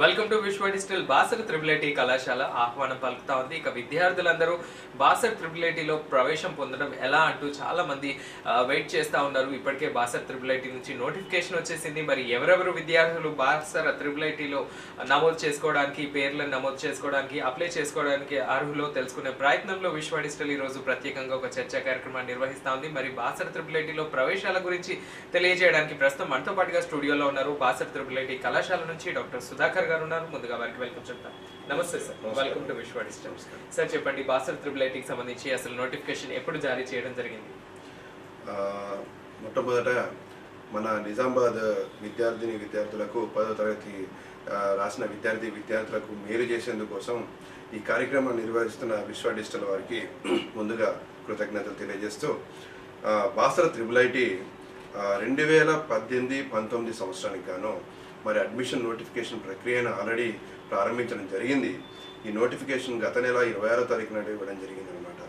Welcome to Vishwa digital Basar triple IT కళాశాల ఆహ్వానం పలుకుతా ఉంది. ఇక విద్యార్థులందరూ బాసర్ త్రిబుల్ ఐటీలో ప్రవేశం పొందడం ఎలా అంటూ చాలా మంది వెయిట్ చేస్తా ఉన్నారు. ఇప్పటికే బాసర్ త్రిబుల్ ఐటీ నుంచి నోటిఫికేషన్ వచ్చేసింది. మరి ఎవరెవరు విద్యార్థులు బాసర్ త్రిబుల్ ఐటీలో నమోదు చేసుకోవడానికి పేర్లను నమోదు చేసుకోవడానికి అప్లై చేసుకోవడానికి అర్హులో తెలుసుకునే ప్రయత్నంలో విశ్వ డిజిటల్ ఈ రోజు ప్రత్యేకంగా ఒక చర్చా కార్యక్రమాన్ని నిర్వహిస్తూ ఉంది. మరి బాసర్ త్రిబుల్ ఐటీలో ప్రవేశాల గురించి తెలియజేయడానికి ప్రస్తుతం మనతో పాటుగా స్టూడియోలో ఉన్నారు బాసర్ త్రిబుల్ ఐటీ కళాశాల నుంచి డాక్టర్ సుధాకర్ గారు ఉన్నారు. ముందుగా వారికి వెల్కమ్ చెప్తాను నమస్తే sir. Welcome to Vishwa sir చెప్పండి బాసర్ త్రిబుల్ ఐటీకి సంబంధించి అసలు నోటిఫికేషన్ ఎప్పుడు జారీ చేయడం జరిగింది? మొట్టమొదట మన నిజామాబాద్ విద్యార్థిని విద్యార్థులకు పదో తరగతి రాసిన విద్యార్థి విద్యార్థులకు మేలు చేసేందుకోసం ఈ కార్యక్రమాన్ని నిర్వహిస్తున్న విశ్వ డిజిటల్ వారికి ముందుగా కృతజ్ఞతలు తెలియజేస్తూ బాసర త్రిబుల్ ఐటి రెండు వేల పద్దెనిమిది పంతొమ్మిది సంవత్సరానికి గాను మరి అడ్మిషన్ నోటిఫికేషన్ ప్రక్రియను ఆల్రెడీ ప్రారంభించడం జరిగింది. ఈ నోటిఫికేషన్ గత నెల ఇరవై ఆరో తారీఖు నాడు ఇవ్వడం జరిగింది అనమాట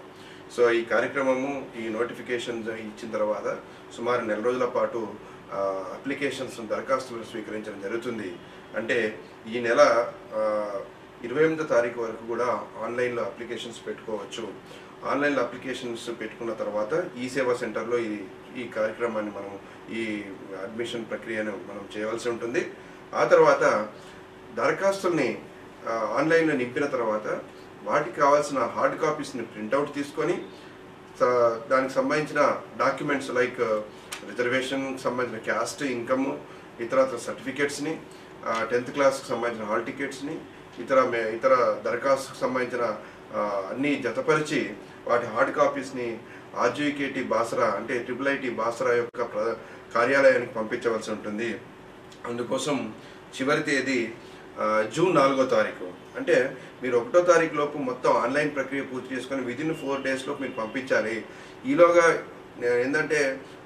సో ఈ కార్యక్రమము ఈ నోటిఫికేషన్ ఇచ్చిన తర్వాత సుమారు నెల రోజుల పాటు అప్లికేషన్స్ దరఖాస్తులను స్వీకరించడం జరుగుతుంది. అంటే ఈ నెల ఇరవై ఎనిమిదో తారీఖు వరకు కూడా ఆన్లైన్లో అప్లికేషన్స్ పెట్టుకోవచ్చు. ఆన్లైన్లో అప్లికేషన్స్ పెట్టుకున్న తర్వాత ఈ సేవా సెంటర్లో ఈ ఈ కార్యక్రమాన్ని మనం ఈ అడ్మిషన్ ప్రక్రియను మనం చేయవలసి ఉంటుంది. ఆ తర్వాత దరఖాస్తుల్ని ఆన్లైన్లో నింపిన తర్వాత వాటికి కావాల్సిన హార్డ్ కాపీస్ని ప్రింట్అవుట్ తీసుకొని దానికి సంబంధించిన డాక్యుమెంట్స్ లైక్ రిజర్వేషన్కి సంబంధించిన క్యాస్ట్ ఇన్కమ్ ఇతర సర్టిఫికేట్స్ని టెన్త్ క్లాస్కి సంబంధించిన హాల్ టికెట్స్ని ఇతర మే- ఇతర దరఖాస్తుకు సంబంధించిన అన్నీ జతపరిచి వాటి హార్డ్ కాపీస్ని ఆర్జీకేటీ బాసరా అంటే ట్రిపుల్ ఐటీ బాసరా యొక్క ప్ర కార్యాలయానికి పంపించవలసి ఉంటుంది. అందుకోసం చివరి తేదీ జూన్ నాలుగో తారీఖు. అంటే మీరు ఒకటో తారీఖు లోపు మొత్తం ఆన్లైన్ ప్రక్రియ పూర్తి చేసుకొని విదిన్ ఫోర్ డేస్ లోపు మీరు పంపించాలి. ఈలోగా ఏంటంటే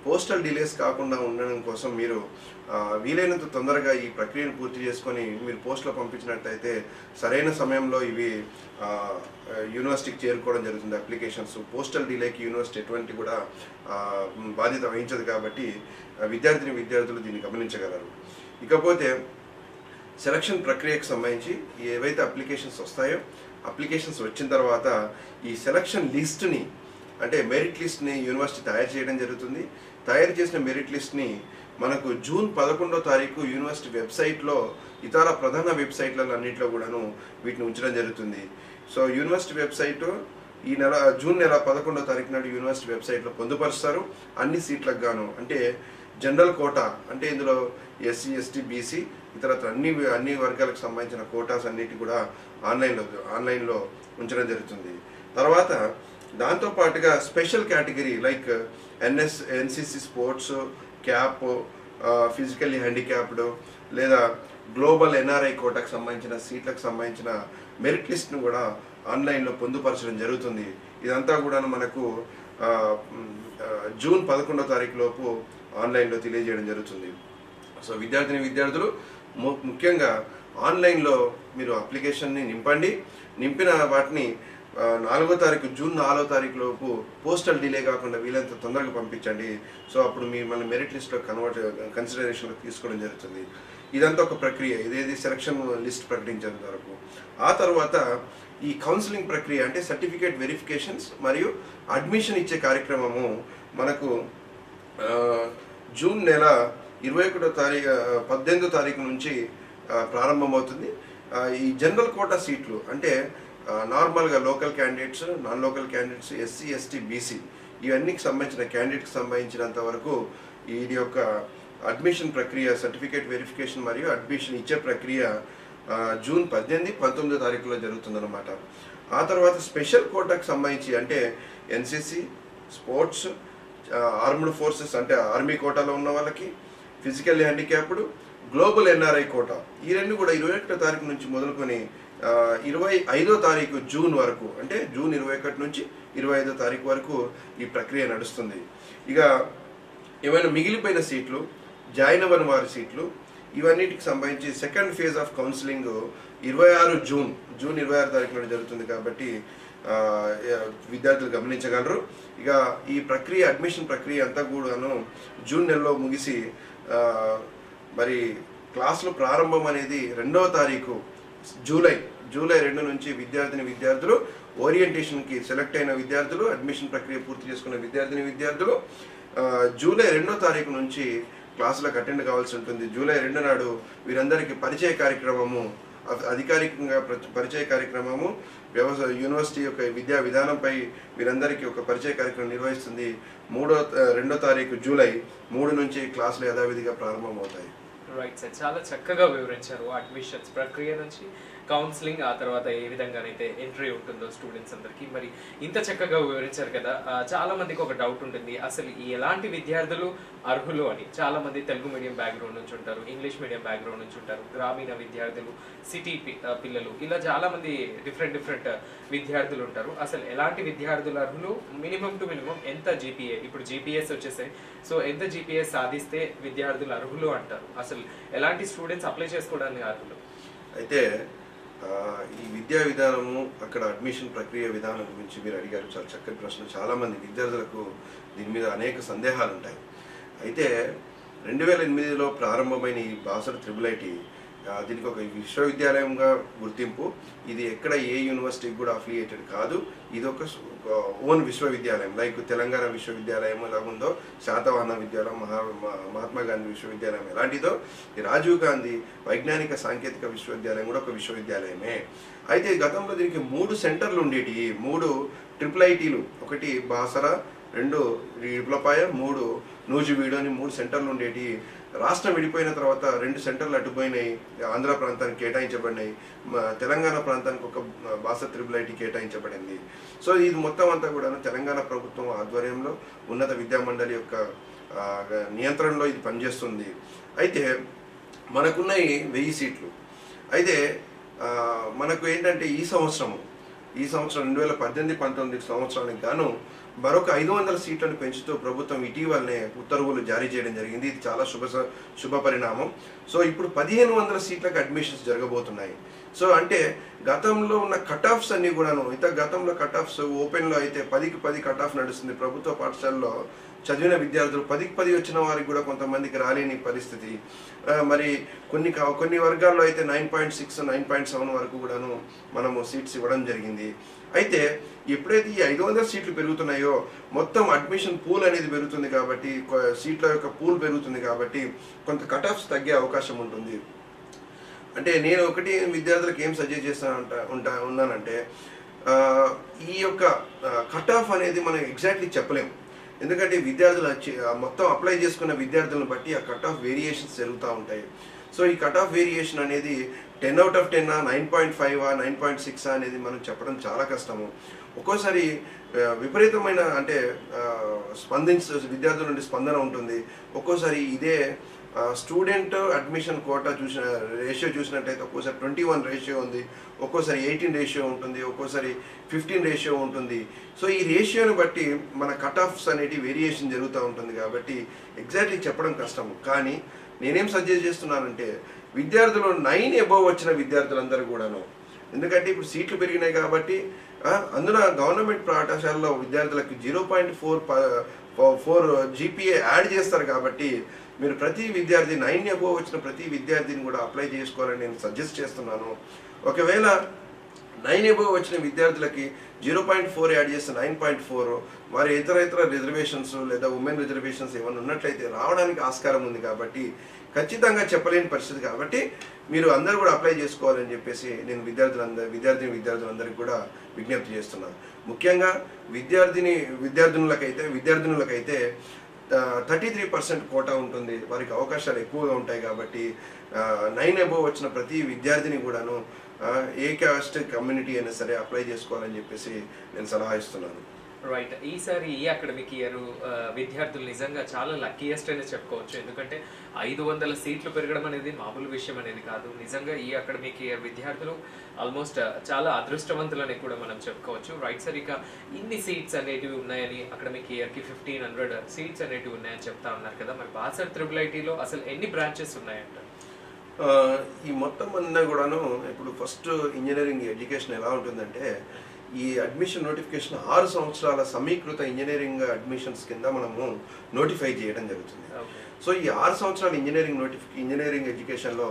పోస్టల్ డిలేస్ కాకుండా ఉండడం కోసం మీరు వీలైనంత తొందరగా ఈ ప్రక్రియను పూర్తి చేసుకొని మీరు పోస్ట్లో పంపించినట్టయితే సరైన సమయంలో ఇవి యూనివర్సిటీకి చేరుకోవడం జరుగుతుంది. అప్లికేషన్స్ పోస్టల్ డిలేకి యూనివర్సిటీ ఎటువంటి కూడా బాధ్యత వహించదు కాబట్టి విద్యార్థిని విద్యార్థులు దీన్ని గమనించగలరు. ఇకపోతే సెలక్షన్ ప్రక్రియకు సంబంధించి ఏవైతే అప్లికేషన్స్ వస్తాయో అప్లికేషన్స్ వచ్చిన తర్వాత ఈ సెలక్షన్ లిస్ట్ని అంటే మెరిట్ లిస్ట్ని యూనివర్సిటీ తయారు చేయడం జరుగుతుంది. తయారు చేసిన మెరిట్ లిస్ట్ని మనకు జూన్ పదకొండో తారీఖు యూనివర్సిటీ వెబ్సైట్లో ఇతర ప్రధాన వెబ్సైట్లలో అన్నింటిలో కూడాను వీటిని ఉంచడం జరుగుతుంది. సో యూనివర్సిటీ వెబ్సైట్ ఈ నెల జూన్ నెల పదకొండో తారీఖు నాడు యూనివర్సిటీ వెబ్సైట్లో పొందుపరుస్తారు. అన్ని సీట్లకు గాను అంటే జనరల్ కోటా అంటే ఇందులో ఎస్సీ ఎస్టీ బీసీ ఇతరత్ర అన్ని అన్ని వర్గాలకు సంబంధించిన కోటాస్ అన్నిటి కూడా ఆన్లైన్లో ఆన్లైన్లో ఉంచడం జరుగుతుంది. తర్వాత దాంతో పాటుగా special category like NS NCC sports cap physically handicapped లేదా గ్లోబల్ ఎన్ఆర్ఐ కోటాకు సంబంధించిన సీట్లకు సంబంధించిన మెరిట్ లిస్ట్ను కూడా ఆన్లైన్లో పొందుపరచడం జరుగుతుంది. ఇదంతా కూడా మనకు జూన్ పదకొండో తారీఖు లోపు ఆన్లైన్లో తెలియజేయడం జరుగుతుంది. సో విద్యార్థిని విద్యార్థులు ము- ముఖ్యంగా ఆన్లైన్లో మీరు అప్లికేషన్ని నింపండి. నింపిన వాటిని నాలుగో తారీఖు జూన్ నాలుగో తారీఖు లోపు పోస్టల్ డిలే కాకుండా వీలైనంత తొందరగా పంపించండి. సో అప్పుడు మిమ్మల్ని మెరిట్ లిస్ట్లో కన్వర్ట్ కన్సిడరేషన్లో తీసుకోవడం జరుగుతుంది. ఇదంతా ఒక ప్రక్రియ. ఇదేది సెలక్షన్ లిస్ట్ ప్రకటించేంత వరకు. ఆ తర్వాత ఈ కౌన్సిలింగ్ ప్రక్రియ అంటే సర్టిఫికేట్ వెరిఫికేషన్స్ మరియు అడ్మిషన్ ఇచ్చే కార్యక్రమము మనకు జూన్ నెల ఇరవై ఒకటో తారీఖు పద్దెనిమిదో తారీఖు నుంచి ప్రారంభమవుతుంది. ఈ జనరల్ కోటా సీట్లు అంటే నార్మల్గా local candidates non local candidates SC ST BC ఇవన్నీకి సంబంధించిన క్యాండిడేట్కి సంబంధించినంత వరకు ఇది యొక్క అడ్మిషన్ ప్రక్రియ సర్టిఫికేట్ వెరిఫికేషన్ మరియు అడ్మిషన్ ఇచ్చే ప్రక్రియ జూన్ పద్దెనిమిది పంతొమ్మిదో తారీఖులో జరుగుతుందన్నమాట. ఆ తర్వాత స్పెషల్ కోటాకు సంబంధించి అంటే ఎన్సిసి స్పోర్ట్స్ ఆర్మ్డ్ ఫోర్సెస్ అంటే ఆర్మీ కోటాలో ఉన్న వాళ్ళకి physical handicapped global NRI quota. ఈ రెండు కూడా ఇరవై ఒకటో తారీఖు నుంచి మొదలుకొని ఇరవై ఐదో తారీఖు జూన్ వరకు అంటే జూన్ ఇరవై ఒకటి నుంచి ఇరవై ఐదో తారీఖు వరకు ఈ ప్రక్రియ నడుస్తుంది. ఇక ఏమైనా మిగిలిపోయిన సీట్లు జాయిన్ అవ్వని వారి సీట్లు ఇవన్నిటికి సంబంధించి సెకండ్ ఫేజ్ ఆఫ్ కౌన్సిలింగ్ ఇరవై ఆరు జూన్ జూన్ ఇరవై ఆరు తారీఖు నాడు జరుగుతుంది కాబట్టి విద్యార్థులు గమనించగలరు. ఇక ఈ ప్రక్రియ అడ్మిషన్ ప్రక్రియ అంతా కూడాను జూన్ నెలలో ముగిసి మరి క్లాసులు ప్రారంభం అనేది రెండవ తారీఖు జూలై జూలై రెండు నుంచి విద్యార్థిని విద్యార్థులు ఓరియంటేషన్కి సెలెక్ట్ అయిన విద్యార్థులు అడ్మిషన్ ప్రక్రియ పూర్తి చేసుకున్న విద్యార్థిని విద్యార్థులు జూలై రెండో తారీఖు నుంచి క్లాసులకు అటెండ్ కావాల్సి ఉంటుంది. జూలై రెండు నాడు వీరందరికీ పరిచయ కార్యక్రమము అధికారికంగా పరిచయ కార్యక్రమము వ్యవసాయ యూనివర్సిటీ యొక్క విద్యా విధానంపై వీరందరికీ ఒక పరిచయ కార్యక్రమం నిర్వహిస్తుంది. మూడో రెండో తారీఖు జూలై మూడు నుంచి క్లాసులు యథావిధిగా ప్రారంభమవుతాయి. రైట్ సార్ చాలా చక్కగా వివరించారు. అడ్మిషన్స్ ప్రక్రియ నుంచి కౌన్సిలింగ్ ఆ తర్వాత ఏ విధంగానైతే ఎంట్రీ ఉంటుందో స్టూడెంట్స్ అందరికీ. మరి ఇంత చక్కగా వివరించారు కదా చాలా మందికి ఒక డౌట్ ఉంటుంది. అసలు ఈ ఎలాంటి విద్యార్థులు అర్హులు అని? చాలా మంది తెలుగు మీడియం బ్యాక్గ్రౌండ్ నుంచి ఉంటారు ఇంగ్లీష్ మీడియం బ్యాక్గ్రౌండ్ నుంచి ఉంటారు గ్రామీణ విద్యార్థులు సిటీ పిల్లలు ఇలా చాలా మంది డిఫరెంట్ డిఫరెంట్ విద్యార్థులు ఉంటారు. అసలు ఎలాంటి విద్యార్థులు అర్హులు? మినిమం టు మినిమం ఎంత జీపీఏ ఇప్పుడు జీపీఎస్ వచ్చేసాయి. సో ఎంత జీపీఎస్ సాధిస్తే విద్యార్థులు అర్హులు అంటారు? అసలు ఎలాంటి స్టూడెంట్స్ అప్లై చేసుకోవడానికి అర్హులు? అయితే ఈ విద్యా విధానము అక్కడ అడ్మిషన్ ప్రక్రియ విధానం గురించి మీరు అడిగారు. చాలా చక్కటి ప్రశ్న చాలామంది విద్యార్థులకు దీని మీద అనేక సందేహాలు ఉంటాయి. అయితే రెండు వేల ఎనిమిదిలో ప్రారంభమైన ఈ బాసర్ త్రిబుల్ ఐటీ దీనికి ఒక విశ్వవిద్యాలయంగా గుర్తింపు. ఇది ఎక్కడ ఏ యూనివర్సిటీకి కూడా అఫిలియేటెడ్ కాదు. ఇది ఒక ఓన్ విశ్వవిద్యాలయం లైక్ తెలంగాణ విశ్వవిద్యాలయం ఎలా ఉందో శాతవాహన విద్యాలయం మహా మహాత్మా గాంధీ విశ్వవిద్యాలయం ఎలాంటిదో రాజీవ్ గాంధీ వైజ్ఞానిక సాంకేతిక విశ్వవిద్యాలయం కూడా ఒక విశ్వవిద్యాలయమే. అయితే గతంలో దీనికి మూడు సెంటర్లు ఉండేటి మూడు ట్రిపుల్ ఐటీలు. ఒకటి బాసరా రెండు ఇప్లపాయ మూడు నూజివీడు అని మూడు సెంటర్లు ఉండేటి. రాష్ట్రం విడిపోయిన తర్వాత రెండు సెంటర్లు అడ్డుపోయినాయి ఆంధ్ర ప్రాంతానికి కేటాయించబడినాయి. తెలంగాణ ప్రాంతానికి ఒక బాస త్రిబుల్ ఐటీ కేటాయించబడింది. సో ఇది మొత్తం అంతా కూడా తెలంగాణ ప్రభుత్వం ఆధ్వర్యంలో ఉన్నత విద్యా మండలి యొక్క నియంత్రణలో ఇది పనిచేస్తుంది. అయితే మనకున్నాయి వెయ్యి సీట్లు. అయితే మనకు ఏంటంటే ఈ సంవత్సరం ఈ సంవత్సరం రెండు వేల పద్దెనిమిది పంతొమ్మిది సంవత్సరానికి గాను మరొక ఐదు వందల సీట్లను పెంచుతూ ప్రభుత్వం ఇటీవలనే ఉత్తర్వులు జారీ చేయడం జరిగింది. ఇది చాలా శుభ స- శుభ పరిణామం. సో ఇప్పుడు పదిహేను వందల సీట్లకు అడ్మిషన్స్ జరగబోతున్నాయి. సో అంటే గతంలో ఉన్న కట్ ఆఫ్స్ అన్నీ కూడాను ఇంత గతంలో కట్ ఆఫ్స్ ఓపెన్లో అయితే పదికి పది కట్ ఆఫ్ నడుస్తుంది. ప్రభుత్వ పాఠశాలలో చదివిన విద్యార్థులు పదికి పది వచ్చిన వారికి కూడా కొంతమందికి రాలేని పరిస్థితి. మరి కొన్ని కొన్ని వర్గాల్లో అయితే nine point six nine point seven వరకు కూడాను మనము సీట్స్ ఇవ్వడం జరిగింది. అయితే ఎప్పుడైతే ఈ ఐదు వందల సీట్లు పెరుగుతున్నాయో మొత్తం అడ్మిషన్ పూల్ అనేది పెరుగుతుంది కాబట్టి సీట్ల యొక్క పూల్ పెరుగుతుంది కాబట్టి కొంత కట్ ఆఫ్స్ తగ్గే అవకాశం ఉంటుంది. అంటే నేను ఒకటి విద్యార్థులకు ఏం సజెస్ట్ చేస్తాను ఉంటా ఉన్నానంటే ఈ యొక్క కట్ ఆఫ్ అనేది మనం ఎగ్జాక్ట్లీ చెప్పలేం. ఎందుకంటే విద్యార్థులు మొత్తం అప్లై చేసుకున్న విద్యార్థులను బట్టి ఆ కట్ ఆఫ్ వేరియేషన్స్ జరుగుతూ ఉంటాయి. సో ఈ కట్ ఆఫ్ వేరియేషన్ అనేది ten out of ten nine point five nine point six అనేది మనం చెప్పడం చాలా కష్టము. ఒక్కోసారి విపరీతమైన అంటే స్పందించ విద్యార్థుల నుండి స్పందన ఉంటుంది. ఒక్కోసారి ఇదే స్టూడెంట్ అడ్మిషన్ కోటా చూసిన రేషియో చూసినట్టయితే ఒక్కోసారి ట్వంటీ వన్ రేషియో ఉంది. ఒక్కోసారి ఎయిటీన్ రేషియో ఉంటుంది. ఒక్కోసారి ఫిఫ్టీన్ రేషియో ఉంటుంది. సో ఈ రేషియోని బట్టి మన కట్ ఆఫ్స్ అనేటి వేరియేషన్ జరుగుతూ ఉంటుంది కాబట్టి ఎగ్జాక్ట్లీ చెప్పడం కష్టం కానీ నేనేం సజెస్ట్ చేస్తున్నానంటే విద్యార్థులు నైన్ ఎబోవ్ వచ్చిన విద్యార్థులందరూ కూడాను. ఎందుకంటే ఇప్పుడు సీట్లు పెరిగినాయి కాబట్టి అందున గవర్నమెంట్ పాఠశాలలో విద్యార్థులకు zero point four four GPA add చేస్తారు కాబట్టి మీరు ప్రతి విద్యార్థి నైన్ అబో వచ్చిన ప్రతి విద్యార్థిని కూడా అప్లై చేసుకోవాలని నేను సజెస్ట్ చేస్తున్నాను. ఒకవేళ నైన్ ఎబో వచ్చిన విద్యార్థులకి జీరో పాయింట్ ఫోర్ యాడ్ చేస్తే నైన్ పాయింట్ ఫోర్ వారి ఇతర ఇతర రిజర్వేషన్స్ లేదా ఉమెన్ రిజర్వేషన్స్ ఏమైనా ఉన్నట్లయితే రావడానికి ఆస్కారం ఉంది కాబట్టి ఖచ్చితంగా చెప్పలేని పరిస్థితి కాబట్టి మీరు అందరూ కూడా అప్లై చేసుకోవాలని చెప్పేసి నేను విద్యార్థులందరూ విద్యార్థిని విద్యార్థులందరికీ కూడా విజ్ఞప్తి చేస్తున్నాను. ముఖ్యంగా విద్యార్థిని విద్యార్థినులకైతే విద్యార్థినులకైతే థర్టీ త్రీ పర్సెంట్ కోటా ఉంటుంది. వారికి అవకాశాలు ఎక్కువగా ఉంటాయి కాబట్టి నైన్ అబోవ్ వచ్చిన ప్రతి విద్యార్థిని కూడాను ఏ క్యాస్ట్ కమ్యూనిటీ అయినా సరే అప్లై చేసుకోవాలని చెప్పేసి నేను సలహా ఇస్తున్నాను. రైట్ ఈసారి ఈ అకాడమిక్ ఇయర్ విద్యార్థులు నిజంగా చాలా లక్కీయెస్ట్ అని చెప్పుకోవచ్చు. ఎందుకంటే ఐదు వందల సీట్లు పెరగడం అనేది మామూలు విషయం అనేది కాదు. నిజంగా ఈ అకాడమిక్ ఇయర్ విద్యార్థులు ఆల్మోస్ట్ చాలా అదృష్టవంతులని కూడా మనం చెప్పుకోవచ్చు. రైట్ సార్ ఇక ఇన్ని సీట్స్ అనేటివి ఉన్నాయని అకాడమిక్ ఇయర్కి ఫిఫ్టీన్ హండ్రెడ్ సీట్స్ అనేటివి ఉన్నాయని చెప్తా ఉన్నారు కదా. మరి బాసర్ త్రిబుల్ ఐటీలో అసలు ఎన్ని బ్రాంచెస్ ఉన్నాయంట? ఈ మొత్తం అన్నా కూడాను ఇప్పుడు ఫస్ట్ ఇంజనీరింగ్ ఎడ్యుకేషన్ ఎలా ఉంటుందంటే ఈ అడ్మిషన్ నోటిఫికేషన్ ఆరు సంవత్సరాల సమీకృత ఇంజనీరింగ్ అడ్మిషన్స్ కింద మనము నోటిఫై చేయడం జరుగుతుంది. సో ఈ ఆరు సంవత్సరాల ఇంజనీరింగ్ నోటిఫి ఇంజనీరింగ్ ఎడ్యుకేషన్లో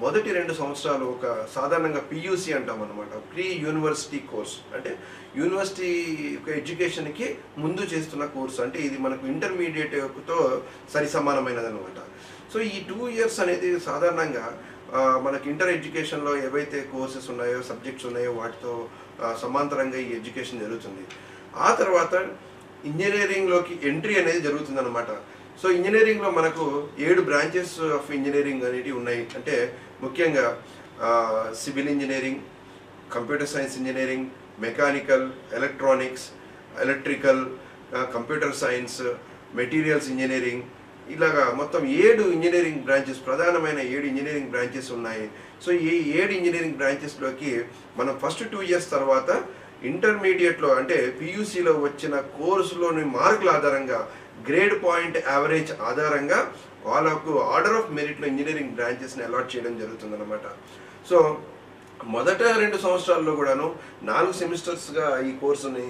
మొదటి రెండు సంవత్సరాలు ఒక సాధారణంగా పియూసి అంటాం అనమాట ప్రీ యూనివర్సిటీ కోర్స్ అంటే యూనివర్సిటీ యొక్క ఎడ్యుకేషన్కి ముందు చేస్తున్న కోర్సు అంటే ఇది మనకు ఇంటర్మీడియట్తో సరి సమానమైనది అనమాట సో ఈ టూ ఇయర్స్ అనేది సాధారణంగా మనకి ఇంటర్ ఎడ్యుకేషన్లో ఏవైతే కోర్సెస్ ఉన్నాయో సబ్జెక్ట్స్ ఉన్నాయో వాటితో సమాంతరంగా ఈ ఎడ్యుకేషన్ జరుగుతుంది. ఆ తర్వాత ఇంజనీరింగ్లోకి ఎంట్రీ అనేది జరుగుతుంది అనమాట సో ఇంజనీరింగ్లో మనకు ఏడు బ్రాంచెస్ ఆఫ్ ఇంజనీరింగ్ అనేటివి ఉన్నాయి. అంటే ముఖ్యంగా civil engineering computer science engineering mechanical electronics electrical computer science materials engineering ఇలాగా మొత్తం ఏడు ఇంజనీరింగ్ బ్రాంచెస్ ప్రధానమైన ఏడు ఇంజనీరింగ్ బ్రాంచెస్ ఉన్నాయి. సో ఈ ఏడు ఇంజనీరింగ్ బ్రాంచెస్లోకి మనం ఫస్ట్ టూ ఇయర్స్ తర్వాత ఇంటర్మీడియట్లో అంటే పియూసీలో వచ్చిన కోర్సులోని మార్కుల ఆధారంగా గ్రేడ్ పాయింట్ యావరేజ్ ఆధారంగా వాళ్ళకు ఆర్డర్ ఆఫ్ మెరిట్లో ఇంజనీరింగ్ బ్రాంచెస్ని అలాట్ చేయడం జరుగుతుందన్నమాట. సో మొదట రెండు సంవత్సరాల్లో కూడాను నాలుగు సెమిస్టర్స్గా ఈ కోర్సుని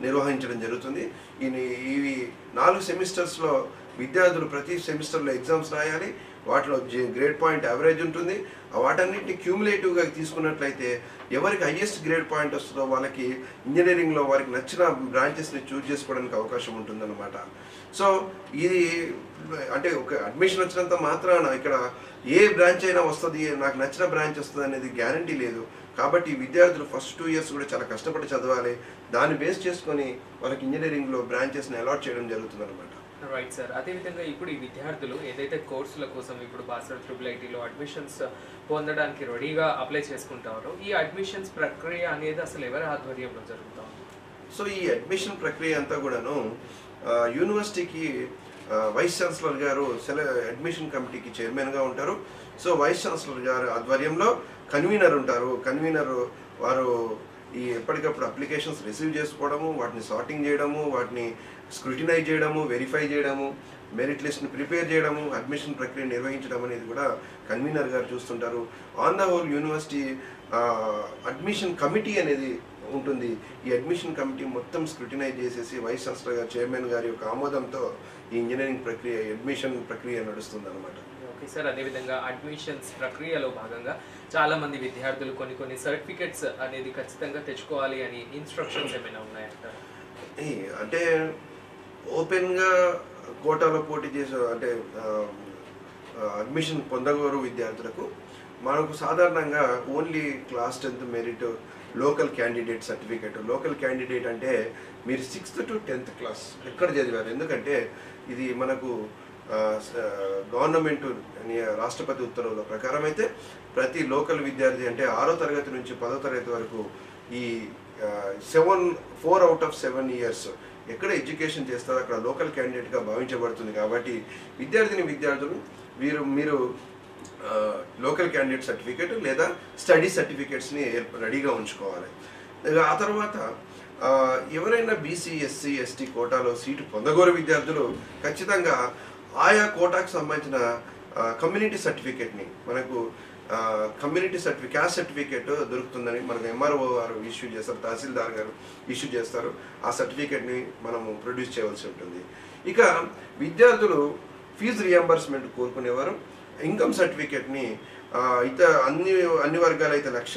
నిర్వహించడం జరుగుతుంది. ఈ ఇవి నాలుగు సెమిస్టర్స్లో విద్యార్థులు ప్రతి సెమిస్టర్లో ఎగ్జామ్స్ రాయాలి వాటిలో గ్రేడ్ పాయింట్ యావరేజ్ ఉంటుంది. ఆ వాటన్నిటిని క్యూములేటివ్గా తీసుకున్నట్లయితే ఎవరికి హయ్యెస్ట్ గ్రేడ్ పాయింట్ వస్తుందో వాళ్ళకి ఇంజనీరింగ్లో వారికి నచ్చిన బ్రాంచెస్ని చూజ్ చేసుకోవడానికి అవకాశం ఉంటుందన్నమాట. సో ఇది అంటే ఒక అడ్మిషన్ వచ్చినంత మాత్రాన ఇక్కడ ఏ బ్రాంచ్ అయినా వస్తుంది నాకు నచ్చిన బ్రాంచ్ వస్తుంది అనేది గ్యారంటీ లేదు. కాబట్టి విద్యార్థులు ఫస్ట్ టూ ఇయర్స్ కూడా చాలా కష్టపడి చదవాలి. దాన్ని బేస్ చేసుకొని వాళ్ళకి ఇంజనీరింగ్లో బ్రాంచెస్ని అలాట్ చేయడం జరుగుతుంది అనమాట రైట్ సార్ అదేవిధంగా ఇప్పుడు ఈ విద్యార్థులు ఏదైతే కోర్సుల కోసం ఇప్పుడు బాసర్ ట్రిపుల్ ఐటీలో అడ్మిషన్స్ పొందడానికి రెడీగా అప్లై చేసుకుంటారో ఈ అడ్మిషన్స్ ప్రక్రియ అనేది అసలు ఎవరి ఆధ్వర్యంలో జరుగుతాం సో ఈ అడ్మిషన్ ప్రక్రియ అంతా కూడాను యూనివర్సిటీకి వైస్ ఛాన్సలర్ గారు సెల అడ్మిషన్ కమిటీకి చైర్మన్గా ఉంటారు. సో వైస్ ఛాన్సలర్ గారు ఆధ్వర్యంలో కన్వీనర్ ఉంటారు. కన్వీనర్ వారు ఈ ఎప్పటికప్పుడు అప్లికేషన్స్ రిసీవ్ చేసుకోవడము వాటిని సార్టింగ్ చేయడము వాటిని స్క్రూటినైజ్ చేయడము వెరిఫై చేయడము మెరిట్ లిస్ట్ని ప్రిపేర్ చేయడము అడ్మిషన్ ప్రక్రియ నిర్వహించడం అనేది కూడా కన్వీనర్ గారు చూస్తుంటారు. On the whole university admission committee అనేది ఉంటుంది. ఈ అడ్మిషన్ కమిటీ మొత్తం స్క్రూటినైజ్ చేసేసి వైస్ ఛాన్సలర్ గారు చైర్మన్ గారి యొక్క ఆమోదంతో ఈ ఇంజనీరింగ్ ప్రక్రియ అడ్మిషన్ ప్రక్రియ నడుస్తుంది అనమాట ఓకే సార్ అదేవిధంగా అడ్మిషన్స్ ప్రక్రియలో భాగంగా చాలా మంది విద్యార్థులు కొన్ని కొన్ని సర్టిఫికెట్స్ అనేది ఖచ్చితంగా తెచ్చుకోవాలి అని ఇన్స్ట్రక్షన్స్ ఏమైనా ఉన్నాయంటారు? అంటే ఓపెన్గా కోటాలో పోటీ చేసే అంటే అడ్మిషన్ పొందగోరు విద్యార్థులకు మనకు సాధారణంగా only class tenth merit local candidate certificate. Local candidate అంటే మీరు సిక్స్త్ టు టెన్త్ క్లాస్ ఎక్కడ చదివారు? ఎందుకంటే ఇది మనకు గవర్నమెంట్ రాష్ట్రపతి ఉత్తర్వుల ప్రకారం అయితే ప్రతి లోకల్ విద్యార్థి అంటే ఆరో తరగతి నుంచి పదో తరగతి వరకు ఈ seven four out of seven years ఎక్కడ ఎడ్యుకేషన్ చేస్తారో అక్కడ లోకల్ క్యాండిడేట్గా భావించబడుతుంది కాబట్టి విద్యార్థిని విద్యార్థులు వీరు మీరు లోకల్ క్యాండిడేట్ సర్టిఫికేట్ లేదా స్టడీ సర్టిఫికేట్స్ని రెడీగా ఉంచుకోవాలి. ఆ తర్వాత ఎవరైనా బీసీ ఎస్సీ ఎస్టీ కోటాలో సీటు పొందగోరు విద్యార్థులు ఖచ్చితంగా ఆయా కోటాకు సంబంధించిన కమ్యూనిటీ సర్టిఫికేట్ని మనకు కమ్యూనిటీ సర్టిఫికేట్ క్యాస్ట్ సర్టిఫికేట్ దొరుకుతుందని మనకు ఎంఆర్ఓ గారు ఇష్యూ చేస్తారు తహసీల్దార్ గారు ఇష్యూ చేస్తారు. ఆ సర్టిఫికేట్ని మనము ప్రొడ్యూస్ చేయవలసి ఉంటుంది. ఇక విద్యార్థులు ఫీజు రియంబర్స్మెంట్ కోరుకునేవారు. ఇన్కమ్ సర్టిఫికేట్ని ఇతర అన్ని అన్ని వర్గాలు అయితే లక్ష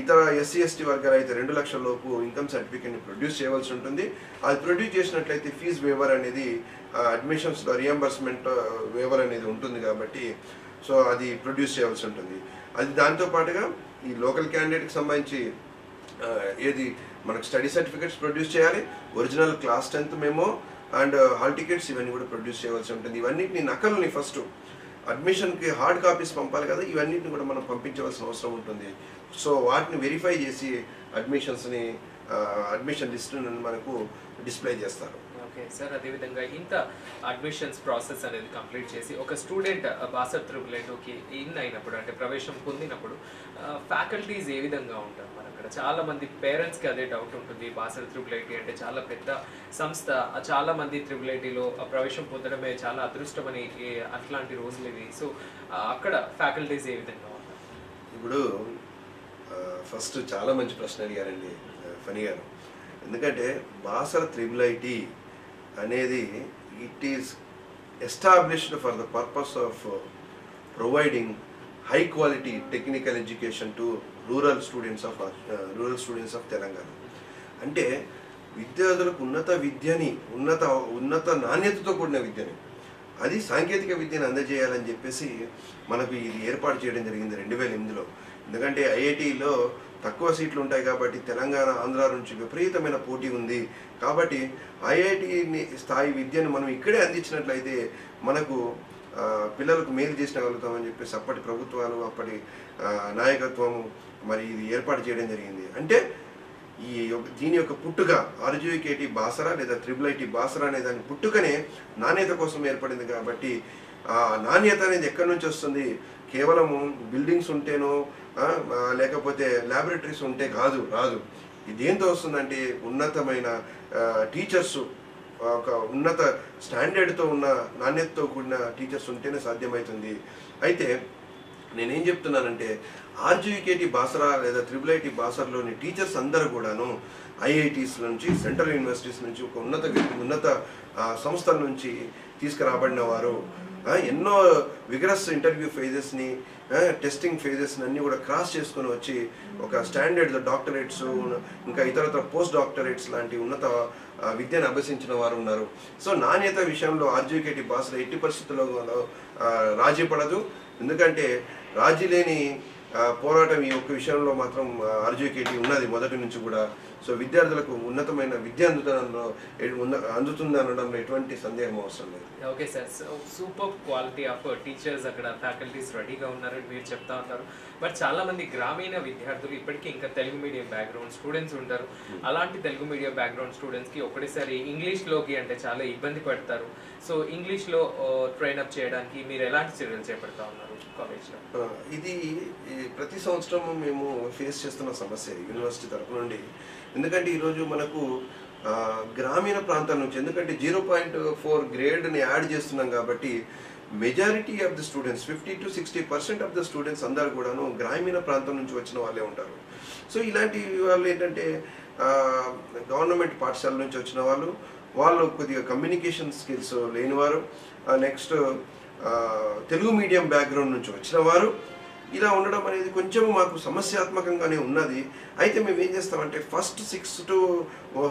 ఇతర ఎస్సీ ఎస్టీ వర్గాలు అయితే రెండు లక్షల లోపు ఇన్కమ్ సర్టిఫికేట్ని ప్రొడ్యూస్ చేయవలసి ఉంటుంది. అది ప్రొడ్యూస్ చేసినట్లయితే ఫీజు వేవర్ అనేది అడ్మిషన్స్లో రియంబర్స్మెంట్ వేవర్ అనేది ఉంటుంది కాబట్టి సో అది ప్రొడ్యూస్ చేయవలసి ఉంటుంది. అది దాంతో పాటుగా ఈ లోకల్ క్యాండిడేట్కి సంబంధించి ఏది మనకు స్టడీ సర్టిఫికేట్స్ ప్రొడ్యూస్ చేయాలి original class tenth memo and hall tickets ఇవన్నీ కూడా ప్రొడ్యూస్ చేయవలసి ఉంటుంది. ఇవన్నిటిని నకలుని ఫస్ట్ అడ్మిషన్కి హార్డ్ కాపీస్ పంపాలి కదా ఇవన్నిటిని కూడా మనం పంపించవలసిన అవసరం ఉంటుంది. సో వాటిని వెరిఫై చేసి అడ్మిషన్స్ని అడ్మిషన్ లిస్ట్ మనకు డిస్ప్లే చేస్తారు. Okay sir. అదేవిధంగా ఇంత అడ్మిషన్స్ ప్రాసెస్ అనేది కంప్లీట్ చేసి ఒక స్టూడెంట్ బాసర్ త్రిబులేటోకి ఇన్ అయినప్పుడు అంటే ప్రవేశం పొందినప్పుడు ఫ్యాకల్టీస్ ఏ విధంగా ఉంటారు? మన అక్కడ చాలా మంది పేరెంట్స్కి అదే డౌట్ ఉంటుంది. బాసర్ త్రిబులైటీ అంటే చాలా పెద్ద సంస్థ. చాలా మంది త్రిబులైటీలో ప్రవేశం పొందడమే చాలా అదృష్టం అని అట్లాంటి రోజులు ఇవి. సో అక్కడ ఫ్యాకల్టీస్ ఏ విధంగా ఉంటారు? ఇప్పుడు ఫస్ట్ చాలా మంచి ప్రశ్న అడిగారండి ఫనీ గారు. ఎందుకంటే బాసర త్రిబుల్ ఐటీ అనేది it is established for the purpose of providing high quality technical education to rural students of rural students of Telangana అంటే విద్యార్థులకు ఉన్నత విద్యని ఉన్నత ఉన్నత నాణ్యతతో కూడిన విద్యని అది సాంకేతిక విద్యను అందజేయాలని చెప్పేసి మనకు ఇది ఏర్పాటు చేయడం జరిగింది రెండు వేల ఎనిమిదిలో. ఎందుకంటే ఐఐటిలో తక్కువ సీట్లు ఉంటాయి కాబట్టి తెలంగాణ ఆంధ్ర నుంచి విపరీతమైన పోటీ ఉంది. కాబట్టి ఐఐటిని స్థాయి విద్యను మనం ఇక్కడే అందించినట్లయితే మనకు పిల్లలకు మేలు చేసినగలుగుతామని చెప్పేసి అప్పటి ప్రభుత్వాలు అప్పటి నాయకత్వము మరి ఇది ఏర్పాటు చేయడం జరిగింది. అంటే ఈ యొక్క- దీని యొక్క పుట్టుక ఆర్జీవికేటి బాసరా లేదా త్రిబుల్ ఐటి బాసరా అనే దాని పుట్టుకనే నాణ్యత కోసం ఏర్పడింది కాబట్టి ఆ నాణ్యత అనేది ఎక్కడి నుంచి వస్తుంది? కేవలము బిల్డింగ్స్ ఉంటేనో లేకపోతే ల్యాబొరేటరీస్ ఉంటే కాదు రాదు. ఇది వస్తుందంటే ఉన్నతమైన టీచర్స్ ఒక ఉన్నత స్టాండర్డ్తో ఉన్న నాణ్యతతో కూడిన టీచర్స్ ఉంటేనే సాధ్యమవుతుంది అయితే నేనేం చెప్తున్నానంటే ఆర్జీవికేటి బాసరా లేదా త్రిబుల్ ఐటీ బాసర్లోని టీచర్స్ అందరూ కూడాను ఐఐటీస్ నుంచి సెంట్రల్ యూనివర్సిటీస్ నుంచి ఒక ఉన్నత ఉన్నత సంస్థల నుంచి తీసుకురాబడిన వారు. ఎన్నో విగ్రస్ ఇంటర్వ్యూ ఫేజెస్ని టెస్టింగ్ ఫేజెస్ అన్నీ కూడా క్రాస్ చేసుకొని వచ్చి ఒక స్టాండర్డ్ డాక్టరేట్స్ ఇంకా ఇతరత్ర పోస్ట్ డాక్టరేట్స్ లాంటి ఉన్నత విద్యను అభ్యసించిన వారు ఉన్నారు. సో నాణ్యత విషయంలో ఆర్జీకేటి భాషలో ఎట్టి పరిస్థితుల్లో రాజీ పడదు. ఎందుకంటే రాజీ లేని పోరాటం ఈ ఒక్క విషయంలో మాత్రం ఆర్జీకేటి ఉన్నది మొదటి నుంచి కూడా. సో విద్యార్థులకు ఉన్నతమైన విద్య అందుతుందనలో అందుతుంది అనడంలో ఎటువంటి సందేహం అవసరం లేదు. Okay sir super quality of teachers అక్కడ ఫ్యాకల్టీస్ రెడీగా ఉన్నారని మీరు చెప్తా ఉన్నారు. బట్ చాలా మంది గ్రామీణ విద్యార్థులు ఇప్పటికీ ఇంకా తెలుగు మీడియం బ్యాక్గ్రౌండ్ స్టూడెంట్స్ ఉంటారు. అలాంటి తెలుగు మీడియం బ్యాక్గ్రౌండ్ స్టూడెంట్స్కి ఒకటేసారి ఇంగ్లీష్లోకి అంటే చాలా ఇబ్బంది పడతారు. సో ఇంగ్లీష్లో ట్రైన్ అప్ చేయడానికి మీరు ఎలాంటి చర్యలు చేపడతా ఉన్నారు కాలేజ్లో? ఇది ప్రతి సంవత్సరం మేము ఫేస్ చేస్తున్న సమస్య యూనివర్సిటీ తరపు నుండి. ఎందుకంటే ఈరోజు మనకు గ్రామీణ ప్రాంతాల నుంచి ఎందుకంటే జీరో పాయింట్ ఫోర్ గ్రేడ్ని యాడ్ చేస్తున్నాం కాబట్టి majority of the students fifty to sixty percent of the students అందరు కూడాను గ్రామీణ ప్రాంతం నుంచి వచ్చిన వాళ్ళే ఉంటారు. సో ఇలాంటి వాళ్ళు ఏంటంటే గవర్నమెంట్ పాఠశాల నుంచి వచ్చిన వాళ్ళు వాళ్ళు కొద్దిగా కమ్యూనికేషన్ స్కిల్స్ లేనివారు. నెక్స్ట్ తెలుగు మీడియం బ్యాక్గ్రౌండ్ నుంచి వచ్చిన వారు. ఇలా ఉండడం అనేది కొంచెం మాకు సమస్యాత్మకంగానే ఉన్నది. అయితే మేము ఏం చేస్తామంటే first six to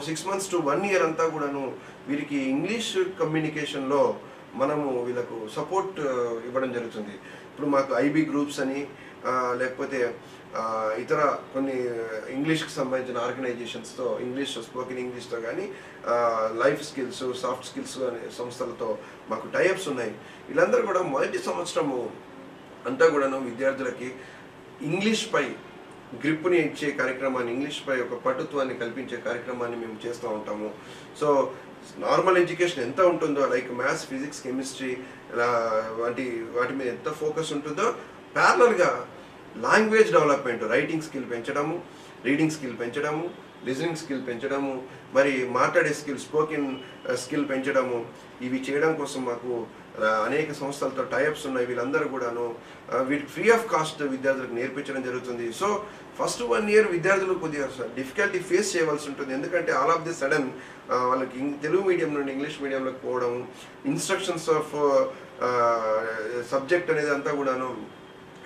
six months to one year అంతా కూడాను వీరికి ఇంగ్లీష్ కమ్యూనికేషన్లో మనము వీళ్ళకు సపోర్ట్ ఇవ్వడం జరుగుతుంది. ఇప్పుడు మాకు ఐబీ గ్రూప్స్ అని లేకపోతే ఇతర కొన్ని ఇంగ్లీష్కి సంబంధించిన ఆర్గనైజేషన్స్తో ఇంగ్లీష్ స్పోకెన్ ఇంగ్లీష్తో కానీ లైఫ్ స్కిల్స్ సాఫ్ట్ స్కిల్స్ అనే సంస్థలతో మాకు టైప్స్ ఉన్నాయి. వీళ్ళందరూ కూడా మొదటి సంవత్సరము అంతా కూడాను విద్యార్థులకి ఇంగ్లీష్ పై గ్రిప్ని ఇచ్చే కార్యక్రమాన్ని ఇంగ్లీష్ పై ఒక పటుత్వాన్ని కల్పించే కార్యక్రమాన్ని మేము చేస్తూ ఉంటాము. సో నార్మల్ ఎడ్యుకేషన్ ఎంత ఉంటుందో లైక్ మ్యాథ్స్ ఫిజిక్స్ కెమిస్ట్రీ వంటి వాటి మీద ఎంత ఫోకస్ ఉంటుందో ప్యారలల్గా లాంగ్వేజ్ డెవలప్మెంట్ రైటింగ్ స్కిల్ పెంచడము రీడింగ్ స్కిల్ పెంచడము లిజనింగ్ స్కిల్ పెంచడము మరి మాట్లాడే స్కిల్ స్పోకెన్ స్కిల్ పెంచడము ఇవి చేయడం కోసం మాకు uh, అనేక సంస్థలతో టైప్స్ ఉన్నాయి. వీళ్ళందరూ కూడాను ఆ, వీటికి ఫ్రీ ఆఫ్ కాస్ట్ విద్యార్థులకు నేర్పించడం జరుగుతుంది. సో ఫస్ట్ వన్ ఇయర్ విద్యార్థులు కొద్దిగా డిఫికల్టీ ఫేస్ చేయవలసి ఉంటుంది. ఎందుకంటే ఆల్ ఆఫ్ ది సడన్ వాళ్ళకి తెలుగు మీడియం నుండి ఇంగ్లీష్ మీడియంలోకి పోవడం ఇన్స్ట్రక్షన్స్ ఆఫ్ సబ్జెక్ట్ అనేది అంతా కూడాను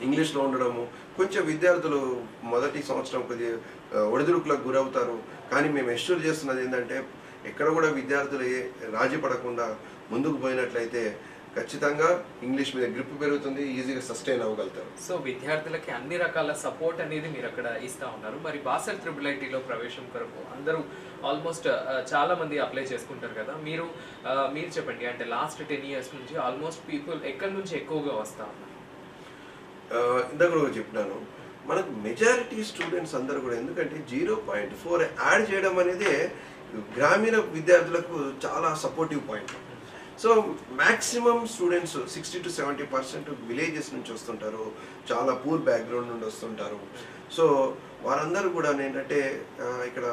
ఇంగ్లీష్లో ఉండడము కొంచెం విద్యార్థులు మొదటి సంవత్సరం కొద్దిగా ఒడిదుడుకులకు గురవుతారు. కానీ మేము ఎష్యూర్ చేస్తున్నది ఏంటంటే ఎక్కడ కూడా విద్యార్థులు ఏ రాజీ పడకుండా ముందుకు పోయినట్లయితే ఖచ్చితంగా ఇంగ్లీష్ మీద గ్రిప్ పెరుగుతుంది ఈజీగా సస్టైన్ అవ్వగలుగుతారు. సో విద్యార్థులకి అన్ని రకాల సపోర్ట్ అనేది మీరు అక్కడ ఇస్తా ఉన్నారు. మరి బాసర్ త్రిబుల్ ఐటీలో ప్రవేశం కొరకు అందరూ ఆల్మోస్ట్ చాలా మంది అప్లై చేసుకుంటారు కదా. మీరు మీరు చెప్పండి అంటే లాస్ట్ టెన్ ఇయర్స్ నుంచి ఆల్మోస్ట్ పీపుల్ ఎక్కడి నుంచి ఎక్కువగా వస్తా ఉన్నారు? ఇందాక కూడా చెప్పినాను. మనకు మెజారిటీ స్టూడెంట్స్ అందరూ కూడా ఎందుకంటే జీరో పాయింట్ ఫోర్ యాడ్ చేయడం అనేది గ్రామీణ విద్యార్థులకు చాలా supportive point so maximum students sixty to seventy percent villages నుంచి వస్తుంటారు. చాలా పూర్ బ్యాక్గ్రౌండ్ నుండి వస్తుంటారు. సో వారందరూ కూడా ఏంటంటే ఇక్కడ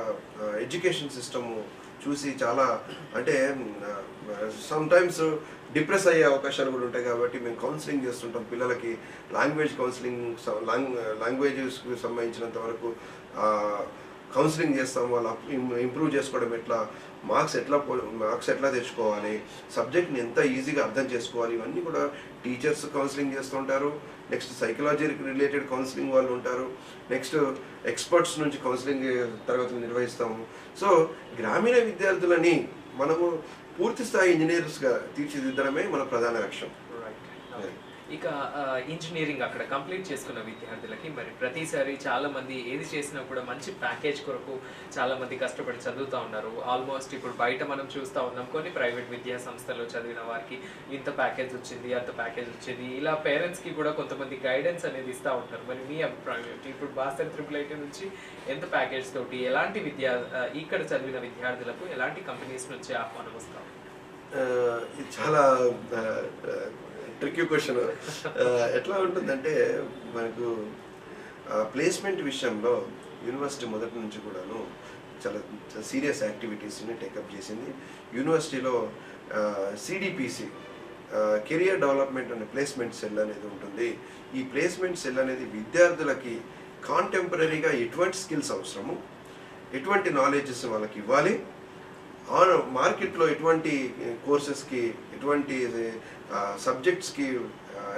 ఎడ్యుకేషన్ సిస్టము చూసి చాలా అంటే సమ్టైమ్స్ డిప్రెస్ అయ్యే అవకాశాలు కూడా ఉంటాయి కాబట్టి మేము కౌన్సిలింగ్ చేస్తుంటాం పిల్లలకి. లాంగ్వేజ్ కౌన్సిలింగ్ లాంగ్వేజెస్కి సంబంధించినంత వరకు కౌన్సిలింగ్ చేస్తాం వాళ్ళు ఇంప్రూవ్ చేసుకోవడం ఎట్లా మార్క్స్ ఎట్లా మార్క్స్ ఎట్లా తెచ్చుకోవాలి సబ్జెక్ట్ని ఎంత ఈజీగా అర్థం చేసుకోవాలి ఇవన్నీ కూడా టీచర్స్ కౌన్సిలింగ్ చేస్తుంటారు. నెక్స్ట్ సైకలాజీ రిలేటెడ్ కౌన్సిలింగ్ వాళ్ళు ఉంటారు. నెక్స్ట్ ఎక్స్పర్ట్స్ నుంచి కౌన్సిలింగ్ తరగతులు నిర్వహిస్తాము. సో గ్రామీణ విద్యార్థులని మనము పూర్తి స్థాయి ఇంజనీర్స్గా తీర్చిదిద్దడమే మన ప్రధాన లక్ష్యం. Right. ఇక ఇంజనీరింగ్ అక్కడ కంప్లీట్ చేసుకున్న విద్యార్థులకి మరి ప్రతిసారి చాలా మంది ఏది చేసినా కూడా మంచి ప్యాకేజ్ కొరకు చాలా మంది కష్టపడి చదువుతా ఉన్నారు. ఆల్మోస్ట్ ఇప్పుడు బయట మనం చూస్తూ ఉన్నాం కొన్ని ప్రైవేట్ విద్యా సంస్థల్లో చదివిన వారికి ఇంత ప్యాకేజ్ వచ్చింది అంత ప్యాకేజ్ వచ్చింది. ఇలా పేరెంట్స్కి కూడా కొంతమంది గైడెన్స్ అనేది ఇస్తూ ఉంటారు. మరి మీ అభిప్రాయం ఏంటి ఇప్పుడు బాస్టర్ ట్రిపుల్ ఐటీ నుంచి ఎంత ప్యాకేజ్ తోటి ఎలాంటి విద్యా ఇక్కడ చదివిన విద్యార్థులకు ఎలాంటి కంపెనీస్ నుంచి ఆహ్వానం వస్తాం చాలా ట్రిక్యూ క్వశ్చన్ uh, ఎట్లా ఉంటుందంటే మనకు ప్లేస్మెంట్ విషయంలో యూనివర్సిటీ మొదటి నుంచి కూడాను చాలా సీరియస్ యాక్టివిటీస్ని టేకప్ చేసింది. యూనివర్సిటీలో సిడిపిసి కెరియర్ డెవలప్మెంట్ అనే ప్లేస్మెంట్ సెల్ అనేది ఉంటుంది. ఈ ప్లేస్మెంట్ సెల్ అనేది విద్యార్థులకి కాంటెంపరీగా ఎటువంటి స్కిల్స్ అవసరము? ఎటువంటి నాలెడ్జెస్ వాళ్ళకి ఇవ్వాలి? ఆన్ మార్కెట్లో ఎటువంటి కోర్సెస్కి ఎటువంటి సబ్జెక్ట్స్కి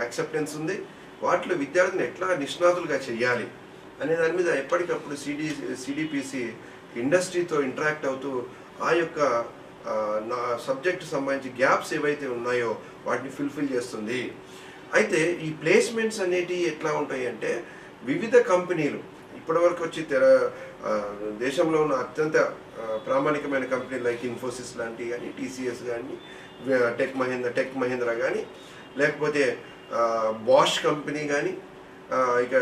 యాక్సెప్టెన్స్ ఉంది? వాటిలో విద్యార్థిని ఎట్లా నిష్ణాతులుగా చేయాలి? అనే దాని మీద ఎప్పటికప్పుడు సిడి సిడిపిసి ఇండస్ట్రీతో ఇంటరాక్ట్ అవుతూ ఆ యొక్క నా సబ్జెక్ట్ సంబంధించి గ్యాప్స్ ఏవైతే ఉన్నాయో వాటిని ఫుల్ఫిల్ చేస్తుంది. అయితే ఈ ప్లేస్మెంట్స్ అనేటివి ఎట్లా ఉంటాయి అంటే వివిధ కంపెనీలు ఇప్పటివరకు వచ్చి తెర దేశంలో ఉన్న అత్యంత ప్రామాణికమైన కంపెనీలు లైక్ ఇన్ఫోసిస్ లాంటివి కానీ టీసీఎస్ కానీ టెక్ మహేంద్ర టెక్ మహేంద్ర కానీ లేకపోతే బాష్ కంపెనీ కానీ ఇక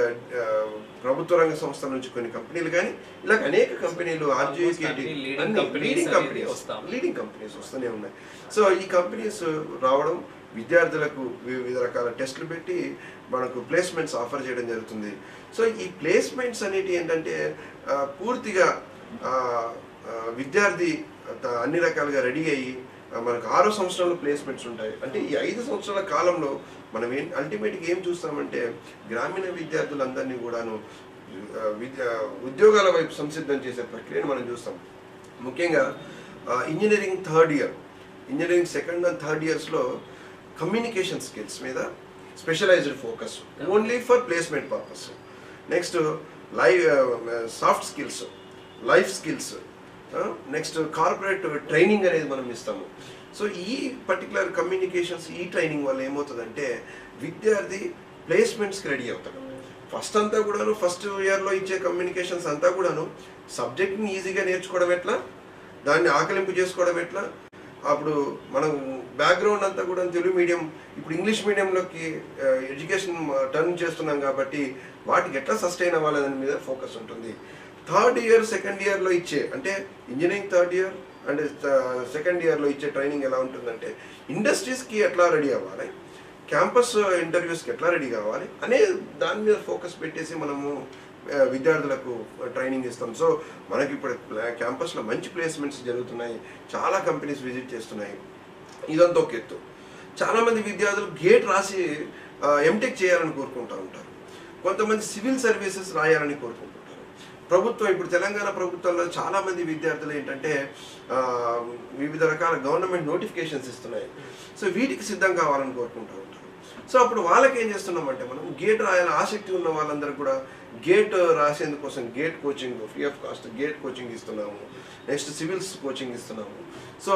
ప్రభుత్వ రంగ సంస్థల నుంచి కొన్ని కంపెనీలు కానీ ఇలా అనేక కంపెనీలు companies leading companies. Leading companies వస్తూనే ఉన్నాయి సో ఈ కంపెనీస్ రావడం విద్యార్థులకు వివిధ రకాల టెస్టులు పెట్టి మనకు ప్లేస్మెంట్స్ ఆఫర్ చేయడం జరుగుతుంది సో ఈ ప్లేస్మెంట్స్ అనేటివి ఏంటంటే పూర్తిగా విద్యార్థి అన్ని రకాలుగా రెడీ అయ్యి మనకు ఆరో సంవత్సరంలో ప్లేస్మెంట్స్ ఉంటాయి. అంటే ఈ ఐదు సంవత్సరాల కాలంలో మనం ఏం అల్టిమేట్గా ఏం చూస్తామంటే గ్రామీణ విద్యార్థులందరినీ కూడాను విద్య ఉద్యోగాల వైపు సంసిద్ధం చేసే ప్రక్రియను మనం చూస్తాం. ముఖ్యంగా engineering third year. Engineering second and third ఇయర్స్లో కమ్యూనికేషన్ స్కిల్స్ మీద specialized focus. Only for placement purpose next live soft skills. Life skills. Next corporate training అనేది మనం ఇస్తాము. సో ఈ పర్టికులర్ కమ్యూనికేషన్స్ ఈ ట్రైనింగ్ వల్ల ఏమవుతుందంటే విద్యార్థి ప్లేస్మెంట్స్కి రెడీ అవుతాడు. ఫస్ట్ అంతా కూడాను ఫస్ట్ ఇయర్లో ఇచ్చే కమ్యూనికేషన్స్ అంతా కూడాను సబ్జెక్ట్ని ఈజీగా నేర్చుకోవడం ఎట్లా? దాన్ని ఆకలింపు చేసుకోవడం ఎట్లా? అప్పుడు మనం బ్యాక్గ్రౌండ్ అంతా కూడా తెలుగు మీడియం ఇప్పుడు ఇంగ్లీష్ మీడియంలోకి ఎడ్యుకేషన్ టర్న్ చేస్తున్నాం కాబట్టి వాటికి ఎట్లా సస్టైన్ దాని మీద ఫోకస్ ఉంటుంది. థర్డ్ ఇయర్ సెకండ్ ఇయర్లో ఇచ్చే అంటే engineering third year and second ఇయర్లో ఇచ్చే ట్రైనింగ్ ఎలా ఉంటుందంటే ఇండస్ట్రీస్కి ఎట్లా రెడీ అవ్వాలి? క్యాంపస్ ఇంటర్వ్యూస్కి ఎట్లా రెడీ కావాలి? అనే దాని మీద ఫోకస్ పెట్టేసి మనము విద్యార్థులకు ట్రైనింగ్ ఇస్తాం. సో మనకి ఇప్పుడు క్యాంపస్లో మంచి ప్లేస్మెంట్స్ జరుగుతున్నాయి. చాలా కంపెనీస్ విజిట్ చేస్తున్నాయి. ఇదంతా ఒక ఎత్తు. చాలామంది విద్యార్థులు గేట్ రాసి ఎంటెక్ చేయాలని కోరుకుంటూ ఉంటారు. కొంతమంది సివిల్ సర్వీసెస్ రాయాలని కోరుకుంటారు ప్రభుత్వం ఇప్పుడు తెలంగాణ ప్రభుత్వంలో చాలా మంది విద్యార్థులు ఏంటంటే వివిధ రకాల గవర్నమెంట్ నోటిఫికేషన్స్ ఇస్తున్నాయి. సో వీటికి సిద్ధం కావాలని కోరుకుంటూ ఉంటారు. సో అప్పుడు వాళ్ళకి ఏం చేస్తున్నామంటే మనం గేట్ రాయాలని ఆసక్తి ఉన్న వాళ్ళందరూ కూడా GATE రాసేందుకోసం GATE coaching free of cost GATE coaching ఇస్తున్నాము. నెక్స్ట్ సివిల్స్ కోచింగ్ ఇస్తున్నాము. సో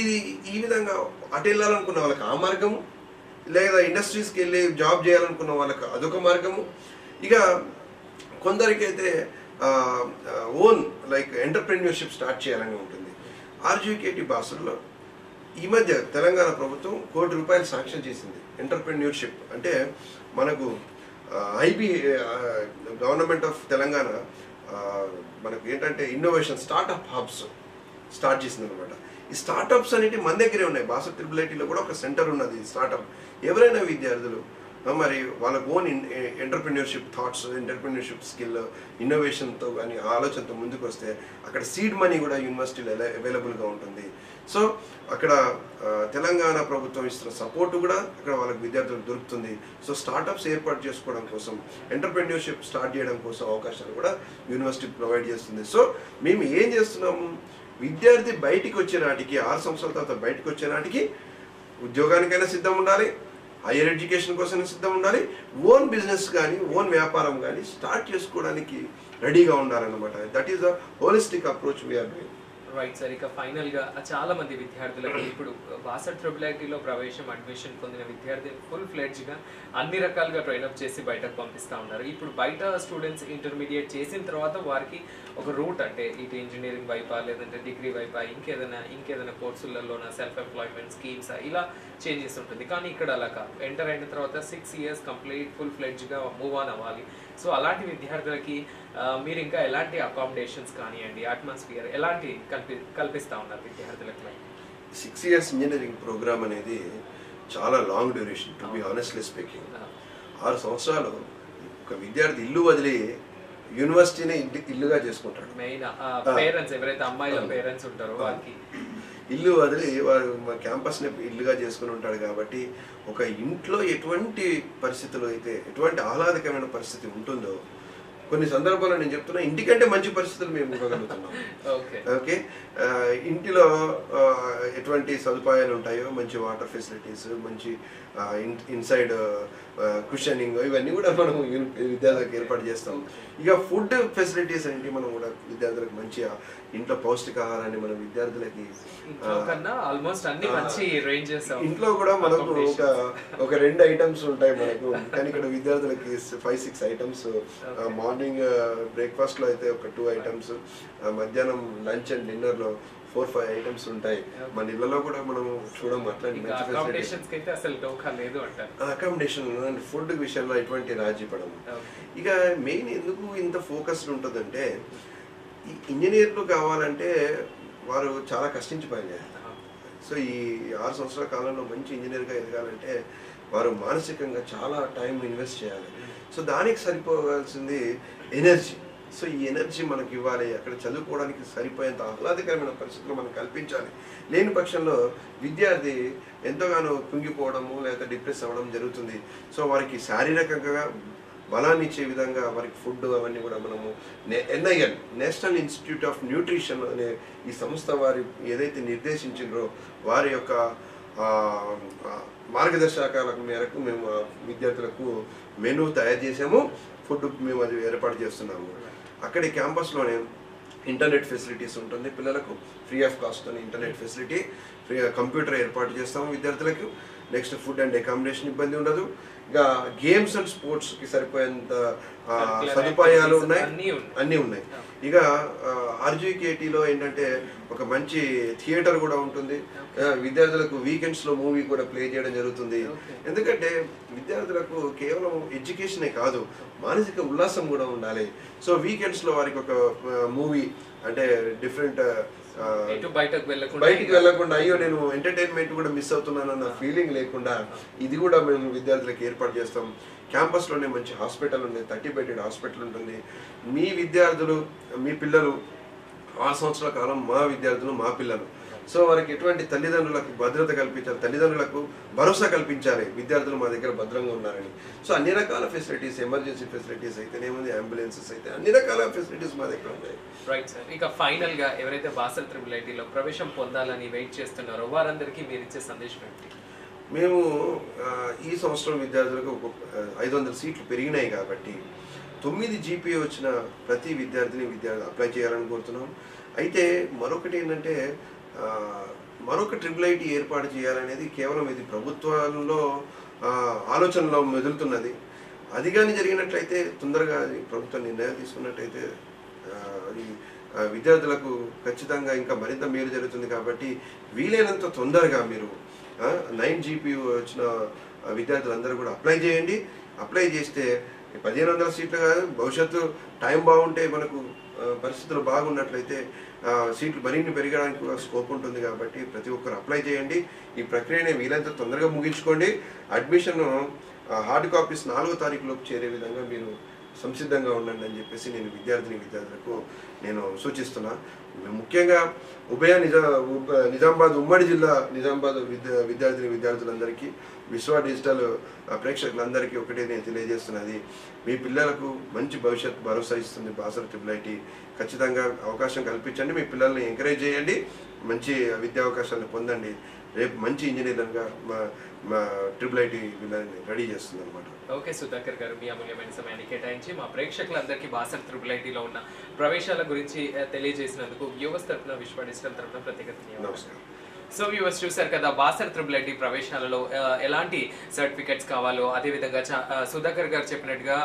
ఇది ఈ విధంగా అటు వెళ్ళాలనుకున్న వాళ్ళకి ఆ మార్గము లేదా ఇండస్ట్రీస్కి వెళ్ళి జాబ్ చేయాలనుకున్న వాళ్ళకి అదొక మార్గము. ఇక కొందరికైతే ఓన్ లైక్ ఎంటర్ప్రెన్యూర్షిప్ స్టార్ట్ చేయాలని ఉంటుంది. ఆర్జీకేటి భాషల్లో ఈ మధ్య తెలంగాణ ప్రభుత్వం కోటి రూపాయలు శాంక్షన్ చేసింది. ఎంటర్ప్రెన్యూర్షిప్ అంటే మనకు ఐబీ గవర్నమెంట్ ఆఫ్ తెలంగాణ మనకు ఏంటంటే ఇన్నోవేషన్ స్టార్టప్ హబ్స్ స్టార్ట్ చేసింది అనమాట ఈ స్టార్టప్స్ అనేవి మన దగ్గరే ఉన్నాయి. బాస ట్రిపుల్ ఐటీలో కూడా ఒక సెంటర్ ఉన్నది స్టార్టప్ ఎవరైనా విద్యార్థులు మరి వాళ్ళకు own entrepreneurship thoughts entrepreneurship skill ఇన్నోవేషన్తో కానీ ఆలోచనతో ముందుకు వస్తే అక్కడ సీడ్ మనీ కూడా యూనివర్సిటీలో అవైలబుల్గా ఉంటుంది. సో అక్కడ తెలంగాణ ప్రభుత్వం ఇస్తున్న సపోర్టు కూడా అక్కడ వాళ్ళకి విద్యార్థులకు దొరుకుతుంది. సో స్టార్టప్స్ ఏర్పాటు చేసుకోవడం కోసం ఎంటర్ప్రెన్యూర్షిప్ స్టార్ట్ చేయడం కోసం అవకాశాలు కూడా యూనివర్సిటీ ప్రొవైడ్ చేస్తుంది. సో మేము ఏం చేస్తున్నాము? విద్యార్థి బయటికి వచ్చే నాటికి ఆరు సంవత్సరాల తర్వాత బయటకు వచ్చే నాటికి ఉద్యోగానికైనా సిద్ధం ఉండాలి. హైయర్ ఎడ్యుకేషన్ కోసం సిద్ధం ఉండాలి ఓన్ బిజినెస్ కానీ ఓన్ వ్యాపారం కానీ స్టార్ట్ చేసుకోవడానికి రెడీగా ఉండాలన్నమాట. That is the holistic approach we're doing right sir. ఇక చాలా మంది విద్యార్థులకు ఇప్పుడు బాసర్ ట్రిపుల్ ఐటీలో ప్రవేశం అడ్మిషన్ పొందిన విద్యార్థి ఫుల్ ఫ్లెడ్జ్గా అన్ని రకాలుగా ట్రైన్అప్ చేసి బయటకు పంపిస్తా ఉన్నారు. ఇప్పుడు బయట స్టూడెంట్స్ ఇంటర్మీడియట్ చేసిన తర్వాత వారికి ఒక రూట్ అంటే ఇటు ఇంజనీరింగ్ వైపా లేదంటే డిగ్రీ వైపా ఇంకేదైనా ఇంకేదైనా కోర్సులలోన సెల్ఫ్ ఎంప్లాయ్మెంట్ స్కీమ్స్ ఇలా చేంజెస్ ఉంటుంది. కానీ ఇక్కడ అలా కాదు. ఎంటర్ అయిన తర్వాత సిక్స్ ఇయర్స్ కంప్లీట్ ఫుల్ ఫ్లెడ్జ్గా మూవ్ ఆన్ అవ్వాలి. సో అలాంటి విద్యార్థులకి మీరు ఇంకా ఎలాంటి అకామిడేషన్స్ కానివ్వండి అట్మాస్ఫియర్ ఎలాంటి కల్పి కల్పిస్తా ఉన్నారు విద్యార్థులకు సిక్స్ ఇయర్స్ ఇంజనీరింగ్ ప్రోగ్రామ్ అనేది చాలా long duration to be honestly speaking ఆరు సంవత్సరాలు ఒక విద్యార్థి ఇల్లు వదిలి యూనివర్సిటీనే ఇంటి ఇల్లుగా చేసుకుంటాడు. మెయిన్ పేరెంట్స్ ఎవరైతే అమ్మాయిల పేరెంట్స్ ఉంటారో వాళ్ళకి ఇల్లు వదిలి వారు మా క్యాంపస్ని ఇల్లుగా చేసుకుని ఉంటాడు కాబట్టి ఒక ఇంట్లో ఎటువంటి పరిస్థితులు అయితే ఎటువంటి ఆహ్లాదకరమైన పరిస్థితి ఉంటుందో కొన్ని సందర్భాల్లో నేను చెప్తున్నా ఇంటికంటే మంచి పరిస్థితులు మేము ఇవ్వగలుగుతున్నాం. ఓకే. ఇంటిలో ఎటువంటి సదుపాయాలు ఉంటాయో మంచి వాటర్ ఫెసిలిటీస్ మంచి ఇన్సైడ్ కుషనింగ్ ఇవన్నీ కూడా మనం విద్యార్థులకు ఏర్పాటు చేస్తాం. ఇక ఫుడ్ ఫెసిలిటీస్ ఏంటి మనం కూడా విద్యార్థులకు మంచిగా ఇంట్లో పౌష్టికాహారాన్ని మనం విద్యార్థులకి ఆల్మోస్ట్ అన్ని మంచి రేంజెస్ ఇంట్లో కూడా మనకు ఒక ఒక రెండు ఐటమ్స్ ఉంటాయి మనకు. కానీ ఇక్కడ విద్యార్థులకి ఫైవ్ సిక్స్ ఐటమ్స్ మార్నింగ్ బ్రేక్ఫాస్ట్లో అయితే ఒక టూ ఐటమ్స్ మధ్యాహ్నం లంచ్ అండ్ డిన్నర్లో ఫోర్ ఫైవ్ ఐటమ్స్ ఉంటాయి. మన ఇళ్ళలో కూడా మనం చూడం అట్లాంటి అకామిడేషన్ ఫుడ్ విషయంలో ఎటువంటి రాజీ పడము. ఇక మెయిన్ ఎందుకు ఇంత ఫోకస్డ్ ఉంటుందంటే ఈ ఇంజనీర్లు కావాలంటే వారు చాలా కష్టించి పని సో ఈ ఆరు సంవత్సరాల కాలంలో మంచి ఇంజనీర్గా ఎదగాలంటే వారు మానసికంగా చాలా టైం ఇన్వెస్ట్ చేయాలి. సో దానికి సరిపోవాల్సింది ఎనర్జీ. సో ఈ ఎనర్జీ మనకి ఇవ్వాలి. అక్కడ చదువుకోవడానికి సరిపోయేంత ఆహ్లాదకరమైన పరిస్థితులు మనం కల్పించాలి. లేని పక్షంలో విద్యార్థి ఎంతగానో కుంగిపోవడము లేదా డిప్రెస్ అవ్వడం జరుగుతుంది. సో వారికి శారీరకంగా బలాన్ని ఇచ్చే విధంగా వారికి ఫుడ్ అవన్నీ కూడా మనము NIN national institute of nutrition అనే ఈ సంస్థ వారి ఏదైతే నిర్దేశించారో వారి యొక్క మార్గదర్శకాల మేరకు మేము విద్యార్థులకు మెనూ తయారు చేసాము. ఫుడ్ మేము అది ఏర్పాటు చేస్తున్నాము. అక్కడి క్యాంపస్లోనే ఇంటర్నెట్ ఫెసిలిటీస్ ఉంటుంది. పిల్లలకు ఫ్రీ ఆఫ్ కాస్ట్ అని ఇంటర్నెట్ ఫెసిలిటీ ఫ్రీ కంప్యూటర్ ఏర్పాటు చేస్తాము విద్యార్థులకు. నెక్స్ట్ ఫుడ్ అండ్ అకామిడేషన్ ఇబ్బంది ఉండదు. ఇంకా గేమ్స్ అండ్ స్పోర్ట్స్కి సరిపోయేంత సదుపాయాలు ఉన్నాయి. అన్నీ ఉన్నాయి. ఇక ఆర్జీకేటీలో ఏంటంటే ఒక మంచి థియేటర్ కూడా ఉంటుంది. విద్యార్థులకు వీకెండ్స్లో మూవీ కూడా ప్లే చేయడం జరుగుతుంది. ఎందుకంటే విద్యార్థులకు కేవలం ఎడ్యుకేషనే కాదు మానసిక ఉల్లాసం కూడా ఉండాలి. సో వీకెండ్స్లో వారికి ఒక మూవీ అంటే డిఫరెంట్ బయటకు వెళ్ళకుండా బయటికి వెళ్ళకుండా అయ్యో నేను ఎంటర్టైన్మెంట్ కూడా మిస్ అవుతున్నానన్న ఫీలింగ్ లేకుండా ఇది కూడా మేము విద్యార్థులకు ఏర్పాటు చేస్తాం. క్యాంపస్లోనే మంచి హాస్పిటల్ ఉంది థర్టీ బెడెడ్ హాస్పిటల్ ఉంటుంది. మీ విద్యార్థులు మీ పిల్లలు ఆరు సంవత్సరాల కాలం మా విద్యార్థులు మా పిల్లలు. సో వారికి ఎటువంటి తల్లిదండ్రులకు భద్రత కల్పించాలి తల్లిదండ్రులకు భరోసా కల్పించాలి. విద్యార్థులు మా దగ్గర భద్రంగా ఉన్నారని. సో అన్ని రకాల ఫెసిలిటీస్ ఎమర్జెన్సీ ఫెసిలిటీస్ అయితేనేముంది అంబులెన్సెస్ అయితే అన్ని రకాల ఫెసిలిటీస్ మా దగ్గర ఉన్నాయి. రైట్ సార్ ఇక ఫైనల్గా ఎవరైతే బాసల్ త్రిబుల్ ఐటీలో ప్రవేశం పొందాలని వెయిట్ చేస్తున్నారో వారందరికీ మీరు ఇచ్చే సందేశం ఏంటి? మేము ఈ సంవత్సరం విద్యార్థులకు ఒక ఐదు వందల సీట్లు పెరిగినాయి కాబట్టి తొమ్మిది జీపీఏ వచ్చిన ప్రతి విద్యార్థిని విద్యార్థి అప్లై చేయాలని కోరుతున్నాం. అయితే మరొకటి ఏంటంటే మరొక ట్రిపుల్ ఐటీ ఏర్పాటు చేయాలనేది కేవలం ఇది ప్రభుత్వంలో ఆలోచనలో మెదులుతున్నది. అది కానీ జరిగినట్లయితే తొందరగా అది ప్రభుత్వం నిర్ణయం తీసుకున్నట్టయితే అది విద్యార్థులకు ఖచ్చితంగా ఇంకా మరింత మేలు జరుగుతుంది కాబట్టి వీలైనంత తొందరగా మీరు నైన్ జీపీ వచ్చిన విద్యార్థులందరూ కూడా అప్లై చేయండి. అప్లై చేస్తే పదిహేను వందల సీట్లు కాదు భవిష్యత్తు టైం బాగుంటే మనకు పరిస్థితులు బాగున్నట్లయితే సీట్లు మరిన్ని పెరగడానికి కూడా స్కోప్ ఉంటుంది కాబట్టి ప్రతి ఒక్కరు అప్లై చేయండి. ఈ ప్రక్రియని వీలైనంత తొందరగా ముగించుకోండి. అడ్మిషన్ హార్డ్ కాపీస్ నాలుగో తారీఖులోపు చేరే విధంగా మీరు సంసిద్ధంగా ఉండండి అని చెప్పేసి నేను విద్యార్థిని విద్యార్థులకు నేను సూచిస్తున్నా. ముఖ్యంగా ఉభయ నిజా నిజామాబాద్ ఉమ్మడి జిల్లా నిజామాబాద్ విద్యా విద్యార్థిని విద్యార్థులందరికీ విశ్వ డిజిటల్ ప్రేక్షకులందరికీ ఒకటే నేను తెలియజేస్తున్నది. మీ పిల్లలకు మంచి భవిష్యత్ భరోసా ఇస్తుంది బాసర ట్రిపుల్ ఐటీ ఖచ్చితంగా అవకాశం కల్పించండి మీ పిల్లల్ని ఎంకరేజ్ చేయండి మంచి విద్యా అవకాశాలను పొందండి. రేపు మంచి ఇంజనీర్లుగా మా మా ట్రిపుల్ ఐటీ వీళ్ళని రెడీ చేస్తుంది అనమాట ఓకే సుధాకర్ గారు మీ అమూల్యమైన సమయాన్ని కేటాయించి మా ప్రేక్షకులందరికీ బాసర్ త్రిపుల్ ఐటీలో ఉన్న ప్రవేశాల గురించి తెలియజేసినందుకు వ్యూవర్స్ తరఫున విశ్వ తరఫున ప్రత్యేక ధన్యవాదాలు. సో వ్యూవర్స్ చూశారు కదా బాసర్ త్రిబుల్ ఐటీ ప్రవేశాలలో ఎలాంటి సర్టిఫికెట్స్ కావాలో అదేవిధంగా చా- సుధాకర్ గారు చెప్పినట్టుగా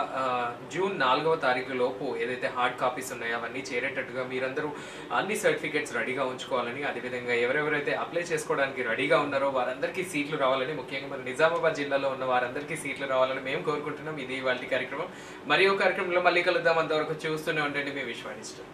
జూన్ నాలుగవ తారీఖు లోపు ఏదైతే హార్డ్ కాపీస్ ఉన్నాయో అవన్నీ చేరేటట్టుగా మీరందరూ అన్ని సర్టిఫికెట్స్ రెడీగా ఉంచుకోవాలని అదేవిధంగా ఎవరెవరైతే అప్లై చేసుకోవడానికి రెడీగా ఉన్నారో వారందరికీ సీట్లు రావాలని ముఖ్యంగా మన నిజామాబాద్ జిల్లాలో ఉన్న వారందరికీ సీట్లు రావాలని మేము కోరుకుంటున్నాం. ఇది వాళ్ళ కార్యక్రమం. మరియు కార్యక్రమంలో మళ్ళీ కలుద్దాం. అంతవరకు చూస్తూనే ఉండండి. మీ విశ్వానిష్టం.